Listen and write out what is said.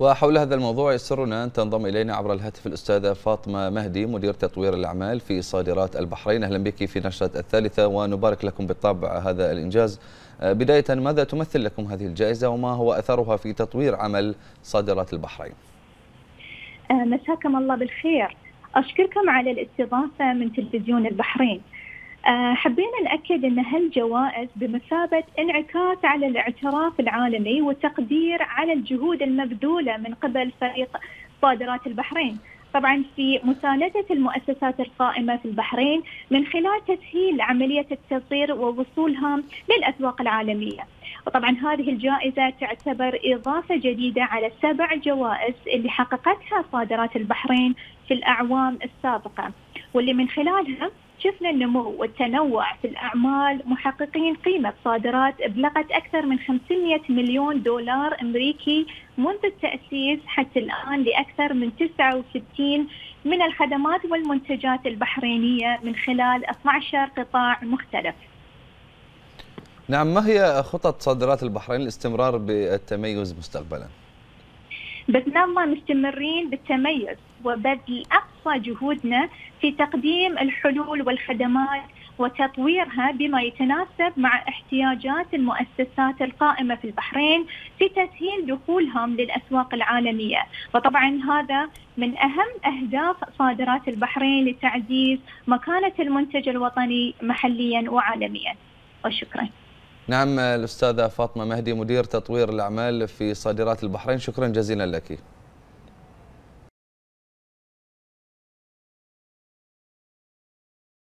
وحول هذا الموضوع يسرنا أن تنضم إلينا عبر الهاتف الأستاذة فاطمة مهدي مدير تطوير الأعمال في صادرات البحرين. أهلا بك في نشرة الثالثة ونبارك لكم بالطبع هذا الإنجاز. بداية ماذا تمثل لكم هذه الجائزة وما هو أثرها في تطوير عمل صادرات البحرين؟ مساكم الله بالخير. أشكركم على الاستضافة من تلفزيون البحرين. حبينا نأكد أن هالجوائز بمثابة انعكاس على الاعتراف العالمي والتقدير على الجهود المبذولة من قبل فريق صادرات البحرين. طبعا في مساندة المؤسسات القائمة في البحرين من خلال تسهيل عملية التصدير ووصولها للأسواق العالمية. وطبعا هذه الجائزة تعتبر إضافة جديدة على سبع جوائز اللي حققتها صادرات البحرين في الأعوام السابقة. واللي من خلالها شفنا النمو والتنوع في الأعمال محققين قيمة صادرات بلغت أكثر من 500 مليون دولار أمريكي منذ التأسيس حتى الآن لأكثر من 69 من الخدمات والمنتجات البحرينية من خلال 12 قطاع مختلف نعم ما هي خطط صادرات البحرين للاستمرار بالتميز مستقبلا؟ الله مستمرين بالتميز وبذل أقصى جهودنا في تقديم الحلول والخدمات وتطويرها بما يتناسب مع احتياجات المؤسسات القائمة في البحرين في تسهيل دخولهم للأسواق العالمية. وطبعا هذا من أهم أهداف صادرات البحرين لتعزيز مكانة المنتج الوطني محليا وعالميا. وشكرا. نعم الأستاذة فاطمة مهدي مدير تطوير الأعمال في صادرات البحرين. شكرا جزيلا لك.